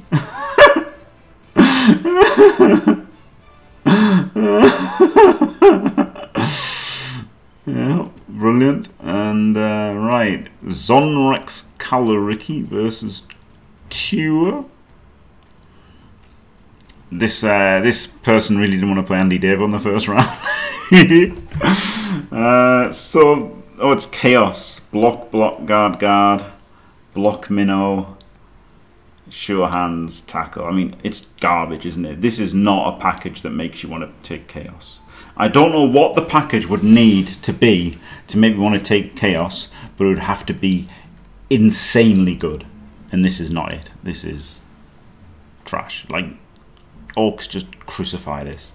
Speaker 1: yeah, brilliant. And uh, right, Zonrex Caloriki versus Tua. This uh, this person really didn't want to play Andy Davo on the first round. uh, so, oh, it's chaos. Block, block, guard, guard. Block, minnow. Sure hands, tackle. I mean, it's garbage, isn't it? This is not a package that makes you want to take chaos. I don't know what the package would need to be to make me want to take chaos, but it would have to be insanely good. And this is not it. This is trash. Like, orcs just crucify this.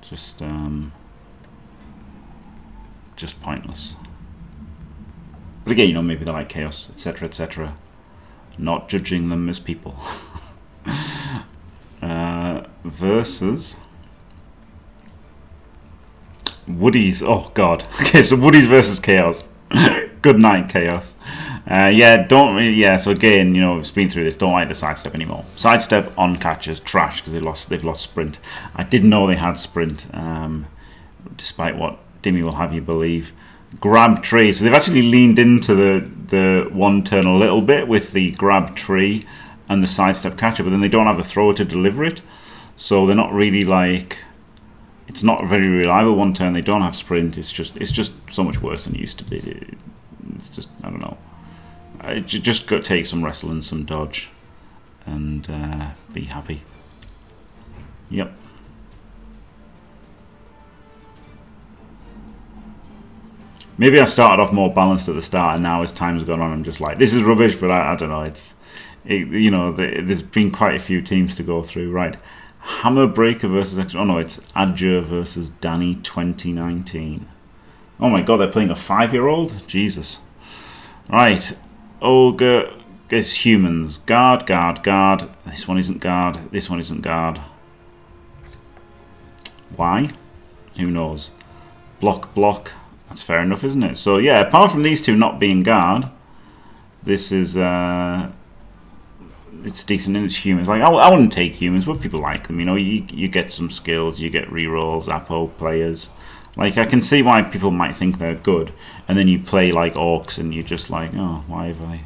Speaker 1: Just, um, just pointless. But again, you know, maybe they like chaos, etc., etc. Not judging them as people. uh, versus Woody's. Oh God. Okay, so Woody's versus Chaos. Good night, Chaos. Uh, yeah, don't really. Yeah, so again, you know, it's been through this. Don't like the sidestep anymore. Sidestep on catchers trash because they lost. They've lost sprint. I didn't know they had sprint, um, despite what Dimmy will have you believe. Grab tree. So they've actually leaned into the the one turn a little bit with the grab tree and the sidestep catcher, but then they don't have a thrower to deliver it. So they're not really like it's not very reliable one turn. They don't have sprint. It's just it's just so much worse than it used to be. It's just I don't know. I just got take some wrestle and some dodge, and uh, be happy. Yep. Maybe I started off more balanced at the start, and now as time's gone on, I'm just like, this is rubbish. But I, I don't know. It's, it, you know, the, there's been quite a few teams to go through. Right, Hammerbreaker versus oh no, it's Adjur versus Danny 2019. Oh my god, they're playing a five-year-old. Jesus. Right, ogre is humans. Guard, guard, guard. This one isn't guard. This one isn't guard. Why? Who knows? Block, block. That's fair enough, isn't it? So yeah, apart from these two not being guard, this is uh, it's decent and it's humans. Like I, I wouldn't take humans, but people like them. You know, you you get some skills, you get rerolls, Apo players. Like I can see why people might think they're good, and then you play like orcs, and you're just like, oh, why have I,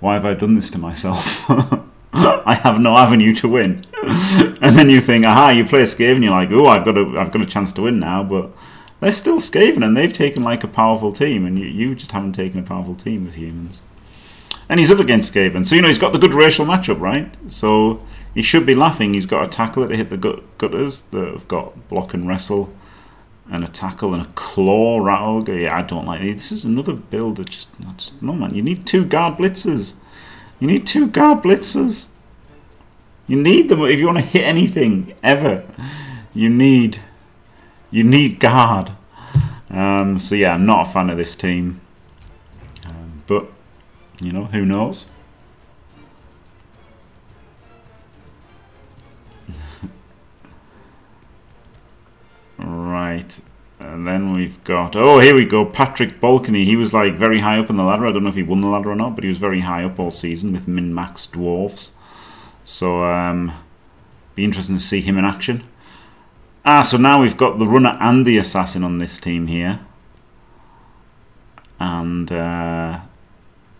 Speaker 1: why have I done this to myself? I have no avenue to win. and then you think, aha, you play a Skaven, you're like, oh, I've got a, I've got a chance to win now, but they're still Skaven, and they've taken like a powerful team, and you, you just haven't taken a powerful team with humans. And he's up against Skaven, so you know he's got the good racial matchup, right? So he should be laughing. He's got a tackler to hit the gut gutters that have got block and wrestle, and a tackle and a claw rat ogre. Yeah, I don't like. This is another build that just, just no man. You need two guard blitzers. You need two guard blitzers. You need them if you want to hit anything ever. You need you need guard. Um, so yeah, I'm not a fan of this team, um, but you know who knows. Right, and then we've got oh here we go, Patrick Balcony. He was like very high up in the ladder. I don't know if he won the ladder or not, but he was very high up all season with min max dwarves. So um, be interesting to see him in action. Ah, so now we've got the runner and the assassin on this team here. And uh,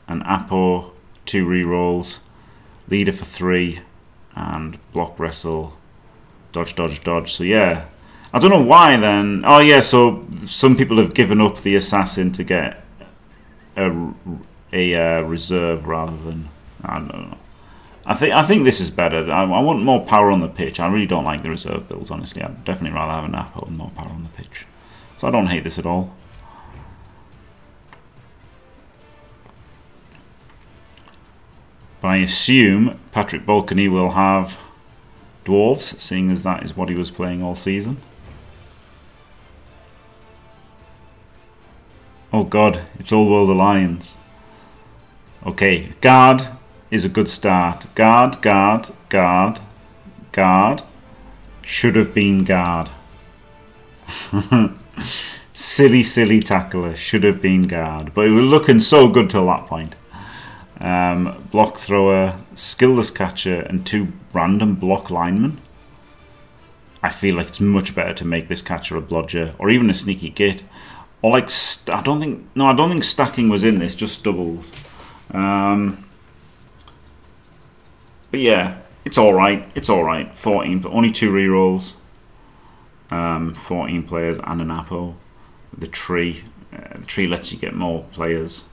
Speaker 1: an Apo, two rerolls, leader for three, and block wrestle, dodge, dodge, dodge. So yeah, I don't know why then. Oh yeah, so some people have given up the assassin to get a, a uh, reserve rather than I don't know. I think I think this is better. I, I, want more power on the pitch. I really don't like the reserve builds, honestly. I'd definitely rather have an Apo and more power on the pitch. So I don't hate this at all. But I assume Patrick Balcony will have dwarves, seeing as that is what he was playing all season. Oh god, it's Old World Alliance. Okay, guard, is a good start. Guard, guard, guard, guard. Should have been guard. silly, silly tackler. Should have been guard. But it was looking so good till that point. Um, block thrower, skillless catcher, and two random block linemen. I feel like it's much better to make this catcher a blodger or even a sneaky git. Or like, I don't think, no, I don't think stacking was in this, just doubles. Um, but yeah, it's all right. It's all right. 14, but only two rerolls. Um, 14 players and an apple. The tree, uh, the tree lets you get more players.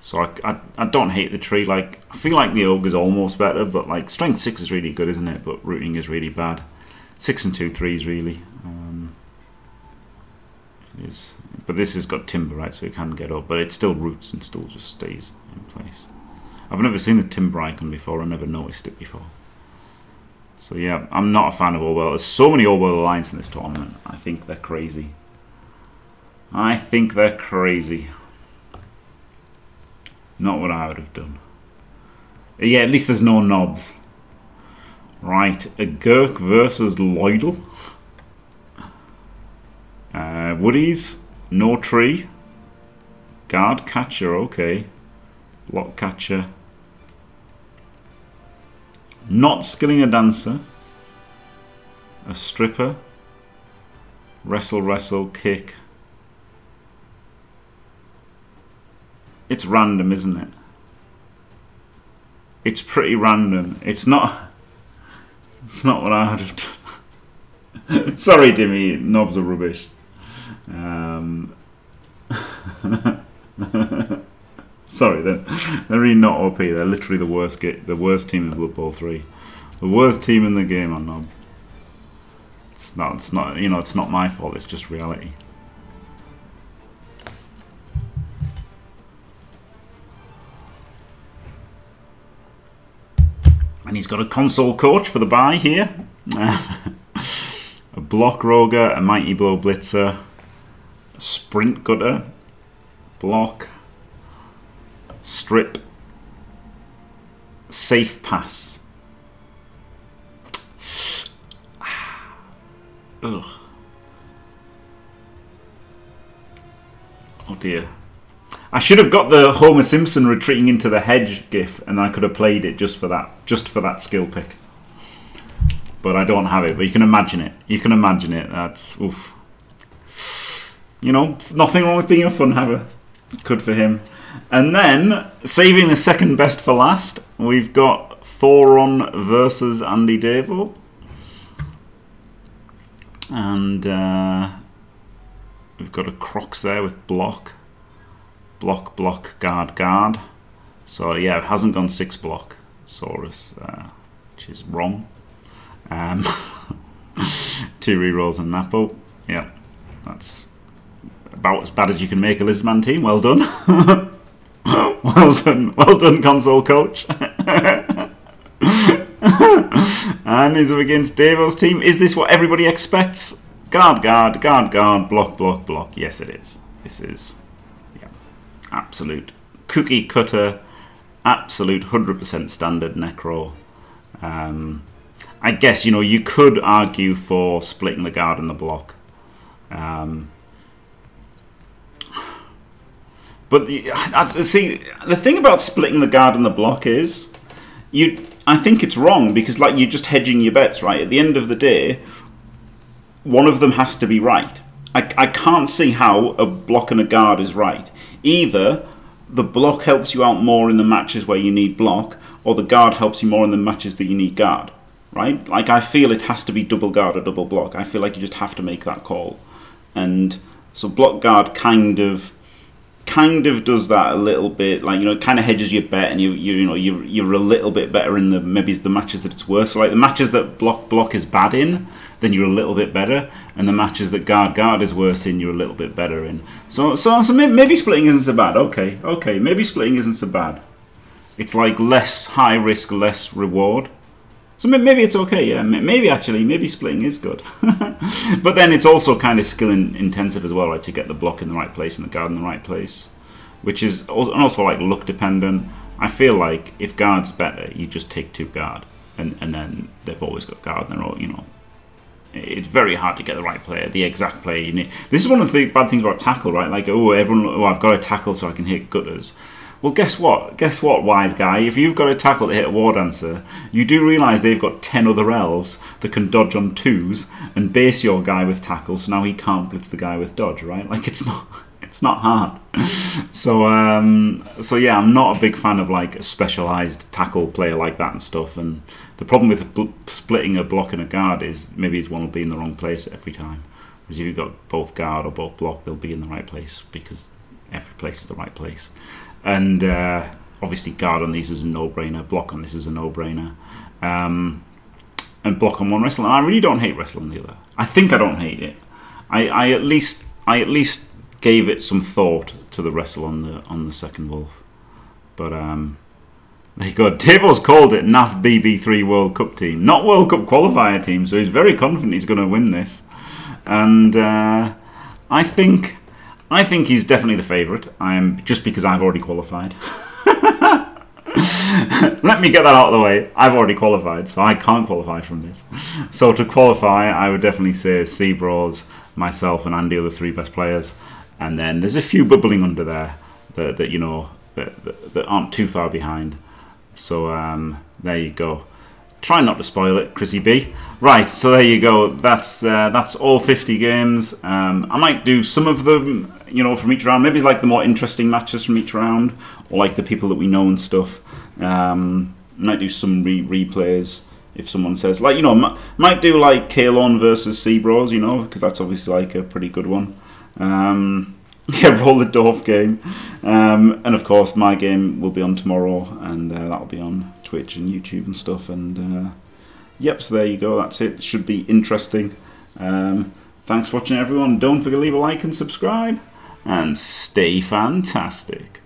Speaker 1: So I, I, I don't hate the tree. Like I feel like the ogre's almost better, but like strength six is really good, isn't it? But rooting is really bad. Six and two threes really. Um, it is, but this has got timber right, so it can get up. But it still roots and still just stays in place. I've never seen the timber icon before. I never noticed it before. So yeah, I'm not a fan of Orwell. There's so many Old World Alliance in this tournament. I think they're crazy. I think they're crazy. Not what I would have done. Yeah, at least there's no knobs. Right, a Gurk versus Lloydel. Uh, no tree. Guard catcher, okay. Lock catcher. Not skilling a dancer. A stripper. Wrestle, wrestle, kick. It's random, isn't it? It's pretty random. It's not. It's not what I would have done. Sorry, Dimmy. Knobs are rubbish. Um, sorry, they're, they're really not OP. They're literally the worst. Get the worst team in Blood Bowl three. The worst team in the game are knobs. It's not. It's not. You know. It's not my fault. It's just reality. And he's got a console coach for the buy here. a block roger, a mighty blow blitzer, sprint gutter, block, strip, safe pass. Ugh. Oh dear. I should have got the Homer Simpson retreating into the hedge gif, and I could have played it just for that, just for that skill pick. But I don't have it. But you can imagine it. You can imagine it. That's oof. You know, nothing wrong with being a fun haver. Good for him. And then saving the second best for last, we've got Thoron versus Andy Davo. And uh, we've got a Crocs there with block block, block, guard, guard. So yeah, it hasn't gone six block, Saurus, uh, which is wrong. Um, two rerolls and Napo. Yeah, that's about as bad as you can make a Lizardman team. Well done. well done. Well done, console coach. and he's up against Davo's team. Is this what everybody expects? Guard, guard, guard, guard, block, block, block. Yes, it is. This is yeah, absolute cookie cutter, absolute 100% standard Necro. Um, I guess, you know, you could argue for splitting the guard and the block. Um, but the, see, the thing about splitting the guard and the block is, you. I think it's wrong because, like, you're just hedging your bets, right? At the end of the day, one of them has to be right. I, I can't see how a block and a guard is right. Either the block helps you out more in the matches where you need block, or the guard helps you more in the matches that you need guard. Right? Like I feel it has to be double guard or double block. I feel like you just have to make that call. And so block guard kind of kind of does that a little bit like you know kind of hedges your bet and you you, you know you're, you're a little bit better in the maybe the matches that it's worse. So like the matches that block block is bad in then you're a little bit better and the matches that guard guard is worse in you're a little bit better in. So so, so maybe splitting isn't so bad. Okay okay maybe splitting isn't so bad. It's like less high risk less reward so maybe it's okay, yeah. Maybe actually, maybe splitting is good. but then it's also kind of skill intensive as well, right? To get the block in the right place and the guard in the right place, which is also, and also like look dependent. I feel like if guard's better, you just take two guard, and and then they've always got guard. And they're all you know. It's very hard to get the right player, the exact player you need. This is one of the bad things about tackle, right? Like, oh, everyone, oh, I've got to tackle so I can hit gutters. Well, guess what? Guess what, wise guy? If you've got a tackle to hit a war dancer, you do realise they've got 10 other elves that can dodge on twos and base your guy with tackle, so now he can't blitz the guy with dodge, right? Like, it's not. It's not hard. so, um, so yeah, I'm not a big fan of like a specialised tackle player like that and stuff. And the problem with splitting a block and a guard is maybe his one will be in the wrong place every time. Whereas if you've got both guard or both block, they'll be in the right place because every place is the right place. And uh, obviously, guard on these is a no-brainer. Block on this is a no-brainer. Um, and block on one wrestle. And I really don't hate wrestle on the other. I think I don't hate it. I, I at least I at least gave it some thought to the wrestle on the on the second wolf. But um, there you go. Called it NAF BB3 World Cup team, not World Cup qualifier team. So he's very confident he's going to win this, and uh, I think I think he's definitely the favourite. I am just because I've already qualified. Let me get that out of the way. I've already qualified, so I can't qualify from this. So to qualify, I would definitely say Seabros, myself, and Andy are the three best players. And then there's a few bubbling under there that, that you know that, that, that aren't too far behind. So um, there you go. Try not to spoil it, Chrissy B. Right, so there you go. That's uh, that's all 50 games. Um, I might do some of them, you know, from each round. Maybe it's like the more interesting matches from each round, or like the people that we know and stuff. Um, might do some re- replays if someone says, like, you know, m- might do like Kalon versus Seabros, you know, because that's obviously like a pretty good one. Um, yeah, roll the Dorf game, um, and of course my game will be on tomorrow, and uh, that'll be on Twitch and YouTube and stuff. And uh, yep, so there you go. That's it. Should be interesting. Um, thanks for watching, everyone. Don't forget to leave a like and subscribe, and stay fantastic.